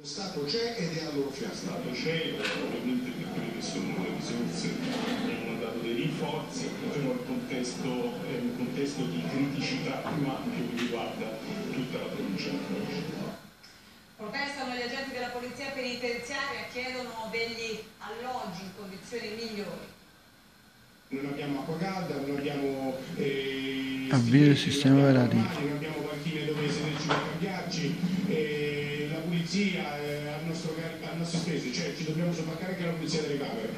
Lo Stato c'è ed è al loro Lo fianco. Stato c'è, ovviamente per quelle che sono le risorse abbiamo dato dei rinforzi, diciamo il contesto è un contesto di criticità più ampio che riguarda tutta la provincia di Foggia. Protestano gli agenti della polizia penitenziaria, chiedono degli alloggi in condizioni migliori. Non abbiamo acqua calda, non abbiamo eh, Avvio il sistema non abbiamo panchine dove sederci per cambiarci, la pulizia eh, al nostro, al nostro spese, cioè ci dobbiamo sobbarcare anche la pulizia delle camere.